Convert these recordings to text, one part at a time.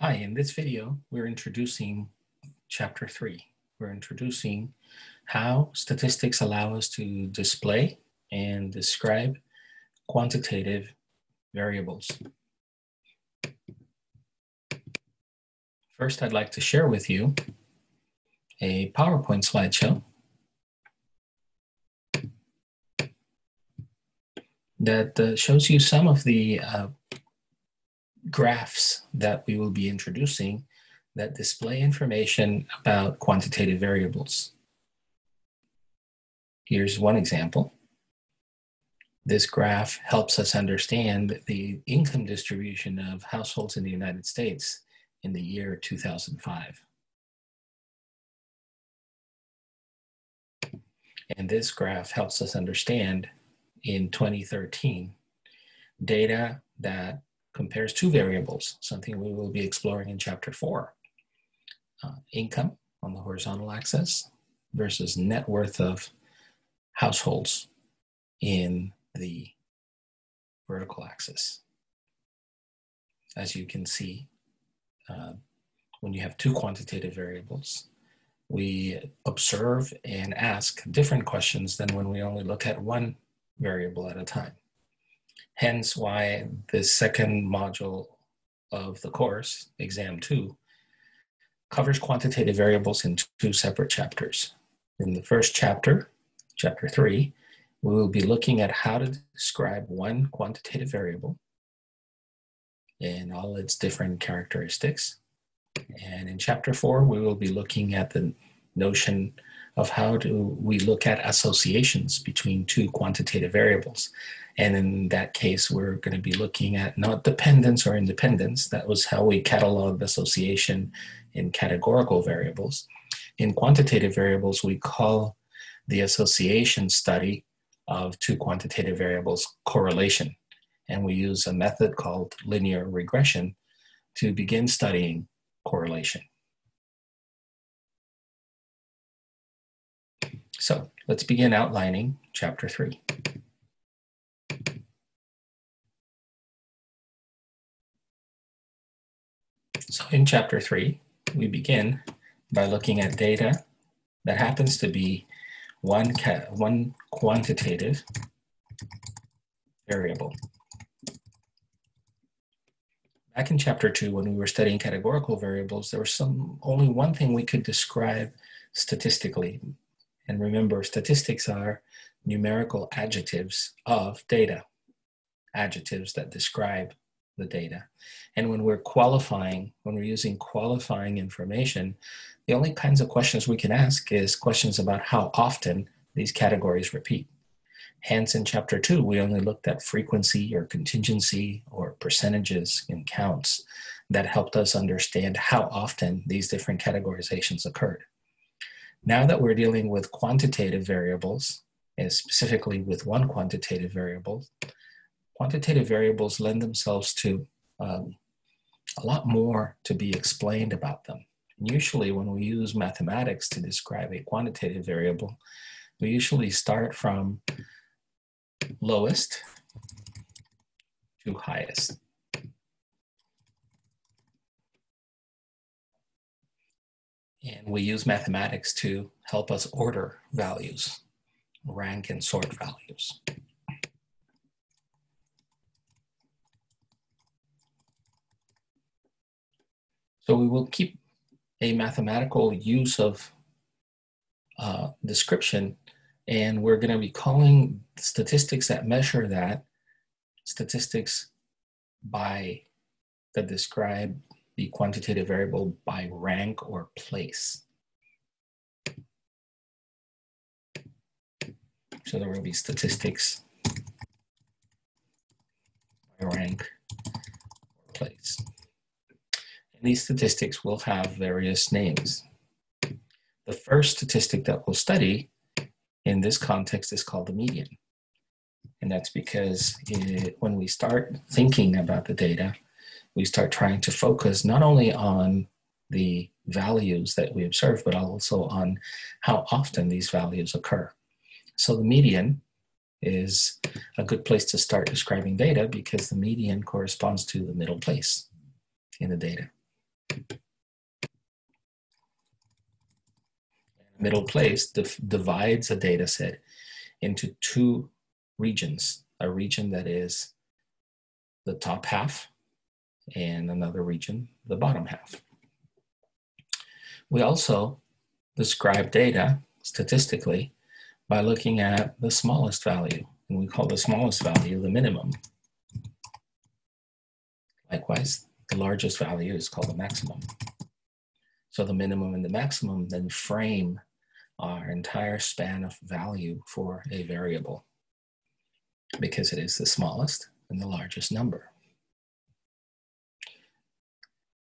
Hi, in this video, we're introducing chapter three. We're introducing how statistics allow us to display and describe quantitative variables. First, I'd like to share with you a PowerPoint slideshow that uh, shows you some of the uh, graphs that we will be introducing that display information about quantitative variables. Here's one example. This graph helps us understand the income distribution of households in the United States in the year 2005. And this graph helps us understand in 2013 data that compares two variables, something we will be exploring in chapter four. Uh, income on the horizontal axis versus net worth of households in the vertical axis. As you can see, uh, when you have two quantitative variables, we observe and ask different questions than when we only look at one variable at a time. Hence why the second module of the course, exam two, covers quantitative variables in two separate chapters. In the first chapter, chapter three, we will be looking at how to describe one quantitative variable and all its different characteristics. And in chapter four, we will be looking at the notion of how do we look at associations between two quantitative variables. And in that case, we're going to be looking at not dependence or independence. That was how we cataloged association in categorical variables. In quantitative variables, we call the association study of two quantitative variables correlation. And we use a method called linear regression to begin studying correlation. So let's begin outlining chapter three. So in chapter three, we begin by looking at data that happens to be one, one quantitative variable. Back in chapter two, when we were studying categorical variables, there was some only one thing we could describe statistically. And remember, statistics are numerical adjectives of data, adjectives that describe the data. And when we're qualifying, when we're using qualifying information, the only kinds of questions we can ask is questions about how often these categories repeat. Hence, in chapter two, we only looked at frequency or contingency or percentages and counts that helped us understand how often these different categorizations occurred. Now that we're dealing with quantitative variables, and specifically with one quantitative variable, quantitative variables lend themselves to um, a lot more to be explained about them. And usually, when we use mathematics to describe a quantitative variable, we usually start from lowest to highest. And we use mathematics to help us order values, rank and sort values. So we will keep a mathematical use of uh, description, and we're going to be calling statistics that measure that statistics by that describe the quantitative variable by rank or place. So there will be statistics by rank or place these statistics will have various names. The first statistic that we'll study in this context is called the median. And that's because it, when we start thinking about the data, we start trying to focus not only on the values that we observe, but also on how often these values occur. So the median is a good place to start describing data because the median corresponds to the middle place in the data. Middle place divides a data set into two regions, a region that is the top half and another region, the bottom half. We also describe data statistically by looking at the smallest value, and we call the smallest value the minimum. Likewise, the largest value is called the maximum. So the minimum and the maximum then frame our entire span of value for a variable because it is the smallest and the largest number.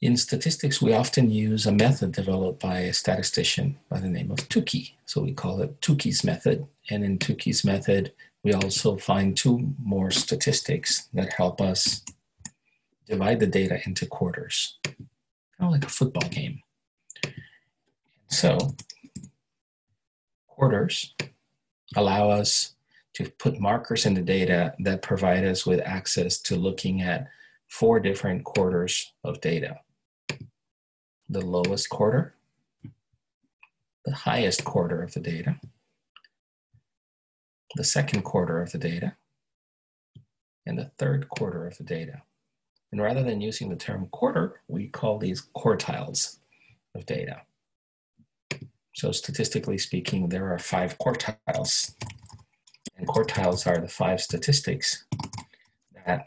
In statistics, we often use a method developed by a statistician by the name of Tukey. So we call it Tukey's method. And in Tukey's method, we also find two more statistics that help us divide the data into quarters, kind of like a football game. So quarters allow us to put markers in the data that provide us with access to looking at four different quarters of data the lowest quarter, the highest quarter of the data, the second quarter of the data, and the third quarter of the data. And rather than using the term quarter, we call these quartiles of data. So statistically speaking, there are five quartiles. And quartiles are the five statistics that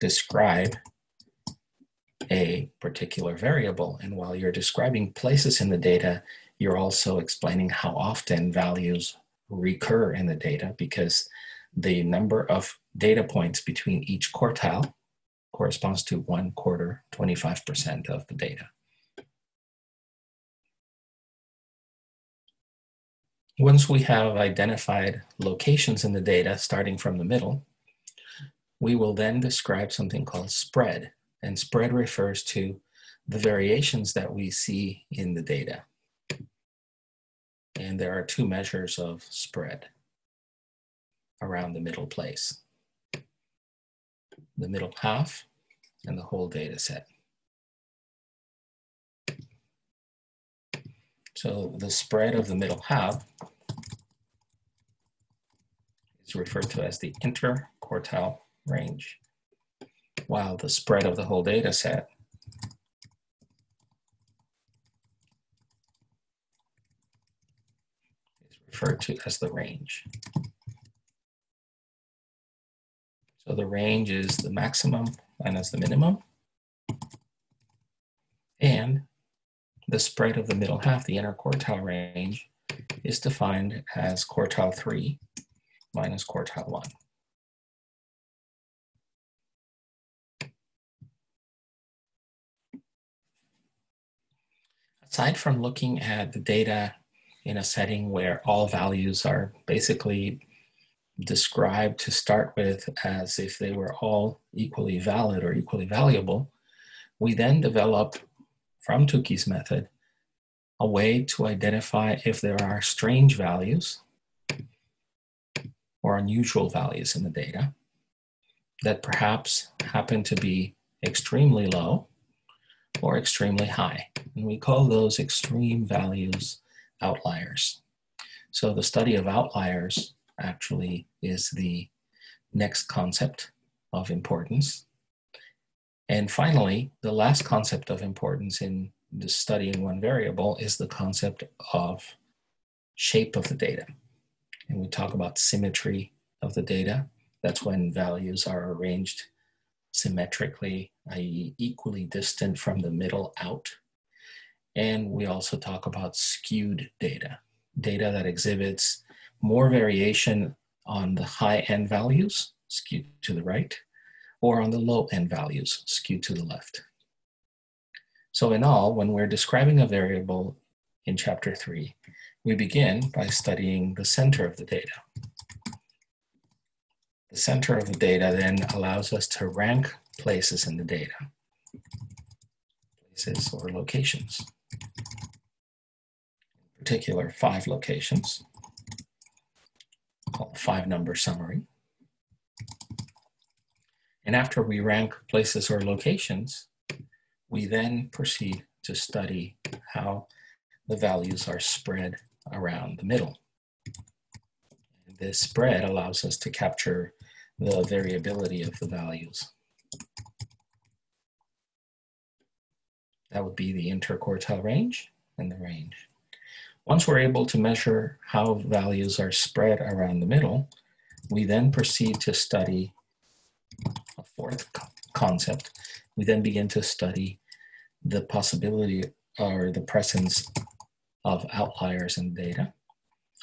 describe a particular variable. And while you're describing places in the data, you're also explaining how often values recur in the data because the number of data points between each quartile corresponds to one quarter, 25% of the data. Once we have identified locations in the data starting from the middle, we will then describe something called spread. And spread refers to the variations that we see in the data. And there are two measures of spread around the middle place. The middle half and the whole data set. So the spread of the middle half is referred to as the interquartile range while the spread of the whole data set is referred to as the range. So the range is the maximum minus the minimum. And the spread of the middle half, the interquartile range, is defined as quartile 3 minus quartile 1. aside from looking at the data in a setting where all values are basically described to start with as if they were all equally valid or equally valuable, we then develop from Tukey's method a way to identify if there are strange values or unusual values in the data that perhaps happen to be extremely low or extremely high. And we call those extreme values outliers. So the study of outliers actually is the next concept of importance. And finally, the last concept of importance in the studying one variable is the concept of shape of the data. And we talk about symmetry of the data. That's when values are arranged symmetrically, i.e. equally distant from the middle out. And we also talk about skewed data, data that exhibits more variation on the high end values, skewed to the right, or on the low end values, skewed to the left. So in all, when we're describing a variable in chapter three, we begin by studying the center of the data. The center of the data then allows us to rank places in the data, places or locations. In particular, five locations, called five number summary. And after we rank places or locations, We then proceed to study how the values are spread around the middle. This spread allows us to capture the variability of the values. That would be the interquartile range and the range. Once we're able to measure how values are spread around the middle, we then proceed to study a fourth co concept. We then begin to study the possibility or the presence of outliers in data.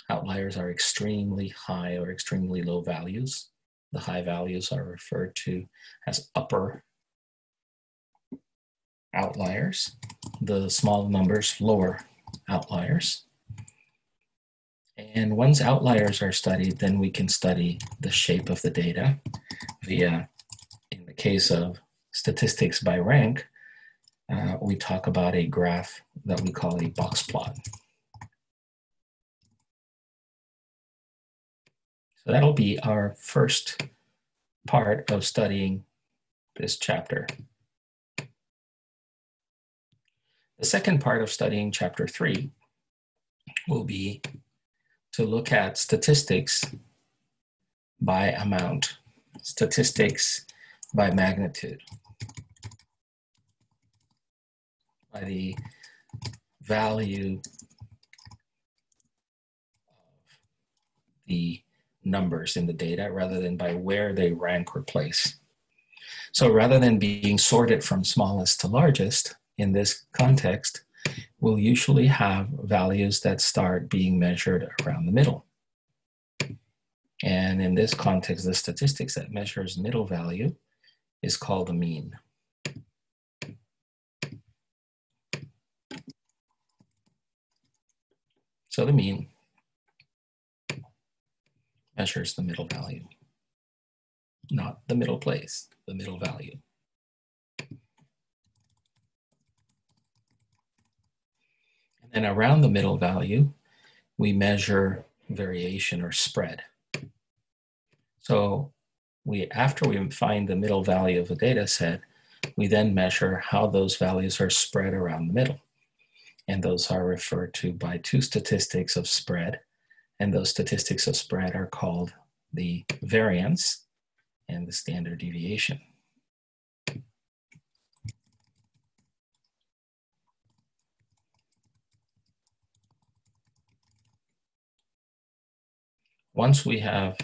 Outliers are extremely high or extremely low values. The high values are referred to as upper outliers, the small numbers, lower outliers. And once outliers are studied, then we can study the shape of the data via, in the case of statistics by rank, uh, we talk about a graph that we call a box plot. So that'll be our first part of studying this chapter. The second part of studying chapter three will be to look at statistics by amount, statistics by magnitude, by the value of the numbers in the data rather than by where they rank or place. So rather than being sorted from smallest to largest, in this context, we'll usually have values that start being measured around the middle. And in this context, the statistics that measures middle value is called the mean. So the mean measures the middle value, not the middle place, the middle value. And around the middle value, we measure variation or spread. So we, after we find the middle value of a data set, we then measure how those values are spread around the middle. And those are referred to by two statistics of spread. And those statistics of spread are called the variance and the standard deviation. Once we have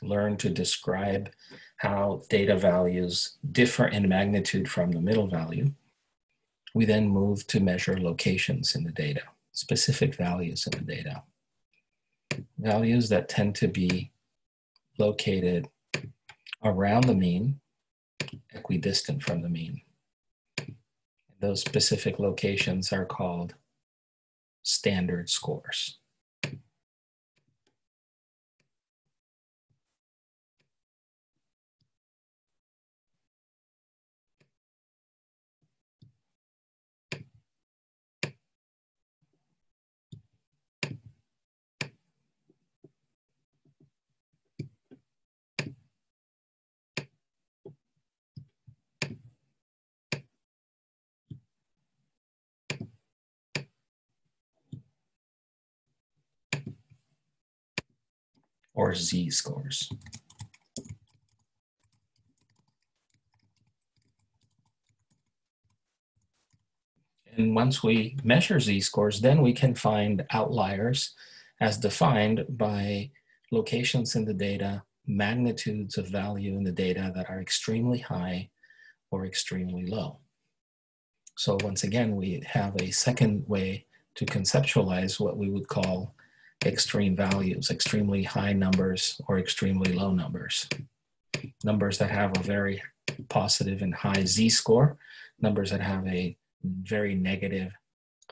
learned to describe how data values differ in magnitude from the middle value, we then move to measure locations in the data, specific values in the data. Values that tend to be located around the mean, equidistant from the mean. Those specific locations are called standard scores. Or z-scores. And once we measure z-scores, then we can find outliers as defined by locations in the data, magnitudes of value in the data that are extremely high or extremely low. So once again, we have a second way to conceptualize what we would call extreme values, extremely high numbers or extremely low numbers. Numbers that have a very positive and high z-score, numbers that have a very negative,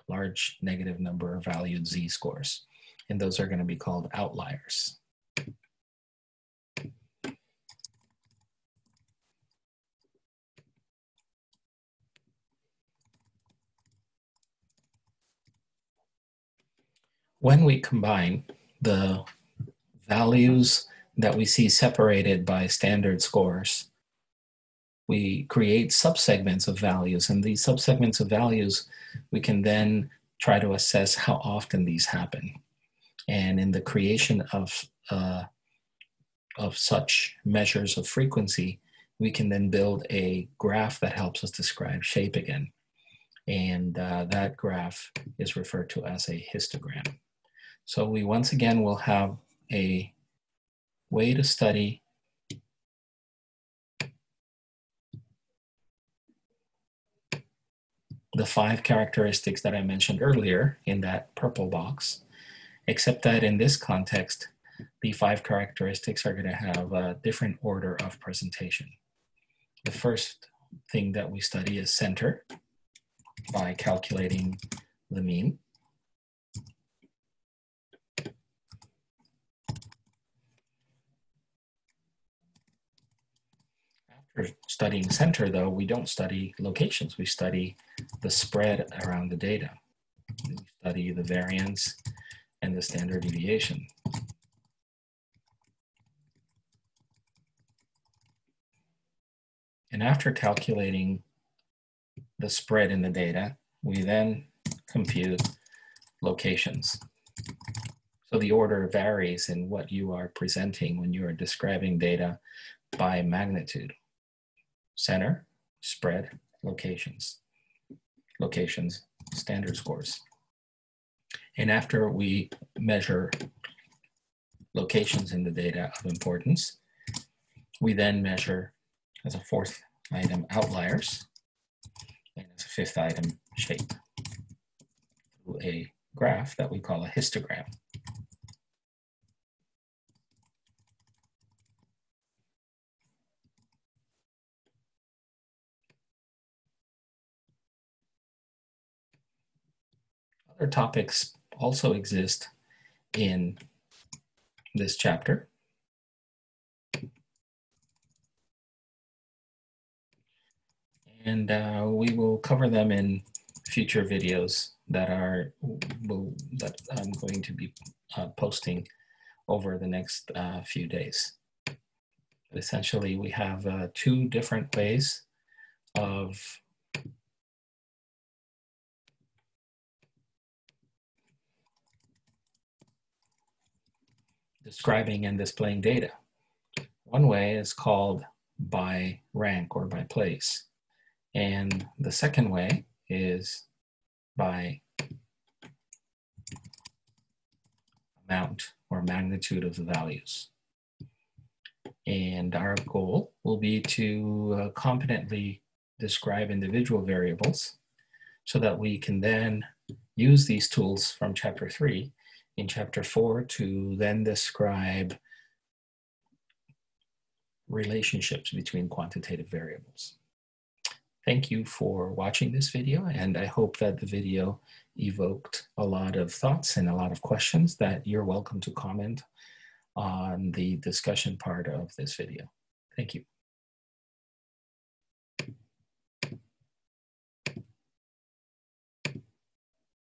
large negative number of valued z-scores. And those are going to be called outliers. When we combine the values that we see separated by standard scores we create subsegments of values, and these subsegments of values, we can then try to assess how often these happen. And in the creation of, uh, of such measures of frequency, we can then build a graph that helps us describe shape again. And uh, that graph is referred to as a histogram. So we once again will have a way to study the five characteristics that I mentioned earlier in that purple box, except that in this context, the five characteristics are going to have a different order of presentation. The first thing that we study is center by calculating the mean. Studying center, though, we don't study locations. We study the spread around the data. We study the variance and the standard deviation. And after calculating the spread in the data, we then compute locations. So the order varies in what you are presenting when you are describing data by magnitude. Center, spread, locations. Locations, standard scores. And after we measure locations in the data of importance, we then measure as a fourth item outliers, and as a fifth item shape through a graph that we call a histogram. Other topics also exist in this chapter. and uh, we will cover them in future videos that are will, that I'm going to be uh, posting over the next uh, few days. But essentially, we have uh, two different ways of describing and displaying data. One way is called by rank or by place. And the second way is by amount or magnitude of the values. And our goal will be to uh, competently describe individual variables so that we can then use these tools from chapter three in chapter four to then describe relationships between quantitative variables. Thank you for watching this video, and I hope that the video evoked a lot of thoughts and a lot of questions that you're welcome to comment on the discussion part of this video. Thank you.